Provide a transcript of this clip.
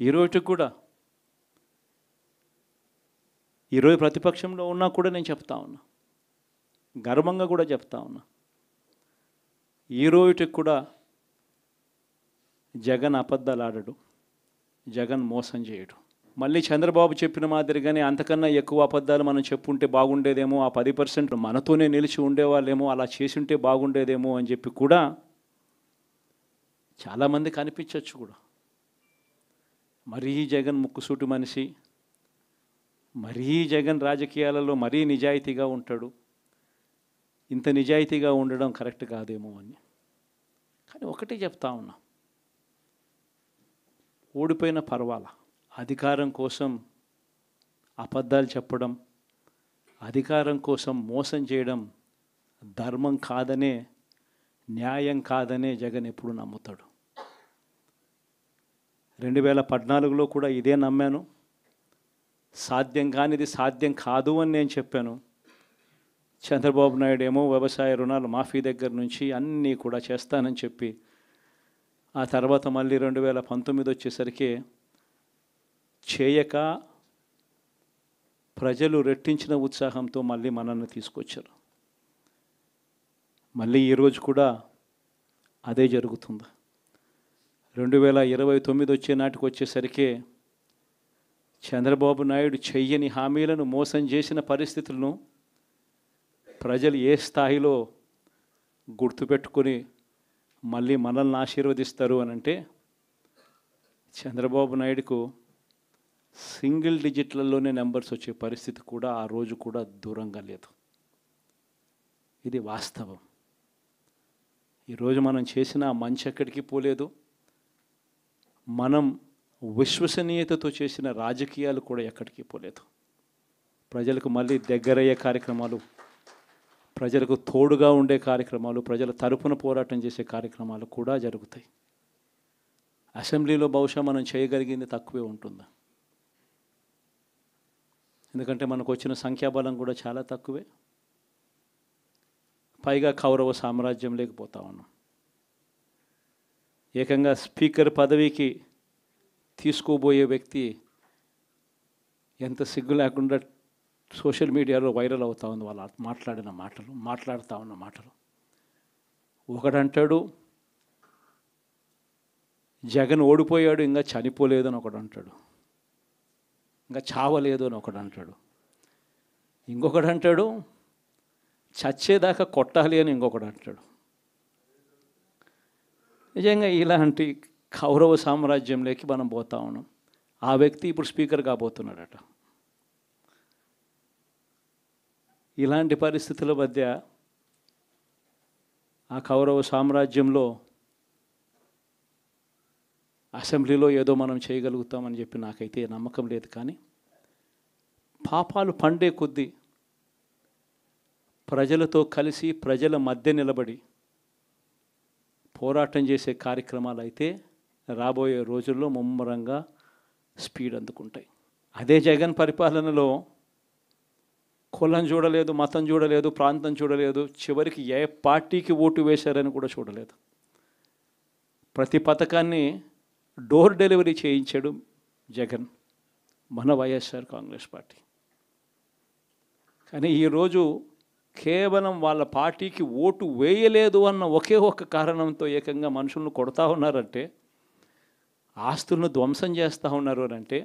ఈరోజు కూడా ఈరోజు ప్రతిపక్షంలో ఉన్నా కూడా నేను చెప్తా ఉన్నా. గర్వంగా కూడా చెప్తా ఉన్నా. ఈరోజుకి కూడా జగన్ అబద్ధాలు ఆడడు జగన్ మోసం చేయడు. మళ్ళీ చంద్రబాబు చెప్పిన మాదిరిగానే అంతకన్నా ఎక్కువ అబద్ధాలు మనం చెప్పుంటే బాగుండేదేమో ఆ పది పర్సెంట్ మనతోనే నిలిచి ఉండేవాళ్ళేమో అలా చేసుంటే బాగుండేదేమో అని చెప్పి కూడా చాలామంది కనిపించవచ్చు కూడా. మరీ జగన్ ముక్కుసూటి మనిషి మరీ జగన్ రాజకీయాలలో మరీ నిజాయితీగా ఉంటాడు. ఇంత నిజాయితీగా ఉండడం కరెక్ట్ కాదేమో అని. కానీ ఒకటే చెప్తా ఉన్నా. ఓడిపోయిన పర్వాలా? అధికారం కోసం అబద్ధాలు చెప్పడం అధికారం కోసం మోసం చేయడం ధర్మం కాదనే న్యాయం కాదనే జగన్ ఎప్పుడు నమ్ముతాడు. రెండు వేల పద్నాలుగులో కూడా ఇదే నమ్మాను. సాధ్యం కానిది సాధ్యం కాదు అని నేను చెప్పాను. చంద్రబాబు నాయుడు ఏమో వ్యవసాయ రుణాలు మాఫీ దగ్గర నుంచి అన్నీ కూడా చేస్తానని చెప్పి ఆ తర్వాత మళ్ళీ రెండు వేల పంతొమ్మిది వచ్చేసరికి చేయక ప్రజలు రెట్టించిన ఉత్సాహంతో మళ్ళీ మనల్ని తీసుకొచ్చారు. మళ్ళీ ఈరోజు కూడా అదే జరుగుతుంది. రెండు వేల ఇరవై తొమ్మిది వచ్చే నాటికి వచ్చేసరికి చంద్రబాబు నాయుడు చెయ్యని హామీలను మోసం చేసిన పరిస్థితులను ప్రజలు ఏ స్థాయిలో గుర్తుపెట్టుకొని మళ్ళీ మనల్ని ఆశీర్వదిస్తారు అని అంటే చంద్రబాబు నాయుడుకు సింగిల్ డిజిట్లలోనే నెంబర్స్ వచ్చే పరిస్థితి కూడా ఆ రోజు కూడా దూరంగా లేదు. ఇది వాస్తవం. ఈరోజు మనం చేసిన మంచి ఎక్కడికి పోలేదు. మనం విశ్వసనీయతతో చేసిన రాజకీయాలు కూడా ఎక్కడికి పోలేదు. ప్రజలకు మళ్ళీ దగ్గరయ్యే కార్యక్రమాలు ప్రజలకు తోడుగా ఉండే కార్యక్రమాలు ప్రజల తరపున పోరాటం చేసే కార్యక్రమాలు కూడా జరుగుతాయి. అసెంబ్లీలో బహుశా మనం చేయగలిగింది తక్కువే ఉంటుంది? ఎందుకంటే మనకు వచ్చిన సంఖ్యాబలం కూడా చాలా తక్కువే. పైగా కౌరవ సామ్రాజ్యం లేకపోతా ఉన్నాం. ఏకంగా స్పీకర్ పదవికి తీసుకోబోయే వ్యక్తి ఎంత సిగ్గు లేకుండా సోషల్ మీడియాలో వైరల్ అవుతా ఉంది వాళ్ళ మాట్లాడిన మాటలు మాట్లాడుతూ ఉన్న మాటలు. ఒకడంటాడు జగన్ ఓడిపోయాడు ఇంకా చనిపోలేదు అని ఒకడు అంటాడు ఇంకా చావలేదు అని ఒకడు అంటాడు ఇంకొకడు అంటాడు చచ్చేదాకా కొట్టాలి అని ఇంకొకడు అంటాడు నిజంగా ఇలాంటి కౌరవ సామ్రాజ్యంలోకి మనం పోతా ఉన్నాం. ఆ వ్యక్తి ఇప్పుడు స్పీకర్ కాబోతున్నాడట. ఇలాంటి పరిస్థితుల మధ్య ఆ కౌరవ సామ్రాజ్యంలో అసెంబ్లీలో ఏదో మనం చేయగలుగుతామని చెప్పి నాకైతే నమ్మకం లేదు కానీ పాపాలు పండే కొద్దీ ప్రజలతో కలిసి ప్రజల మధ్య నిలబడి పోరాటం చేసే కార్యక్రమాలు అయితే రాబోయే రోజుల్లో ముమ్మరంగా స్పీడ్ అందుకుంటాయి. అదే జగన్ పరిపాలనలో కులం చూడలేదు మతం చూడలేదు ప్రాంతం చూడలేదు చివరికి ఏ పార్టీకి ఓటు వేశారని కూడా చూడలేదు. ప్రతి పథకాన్ని డోర్ డెలివరీ చేయించాడు జగన్ మన వైఎస్ఆర్ కాంగ్రెస్ పార్టీ. కానీ ఈరోజు కేవలం వాళ్ళ పార్టీకి ఓటు వేయలేదు అన్న ఒకే ఒక్క కారణంతో ఏకంగా మనుషులను కొడతా ఉన్నారంటే ఆస్తులను ధ్వంసం చేస్తూ ఉన్నారు అని అంటే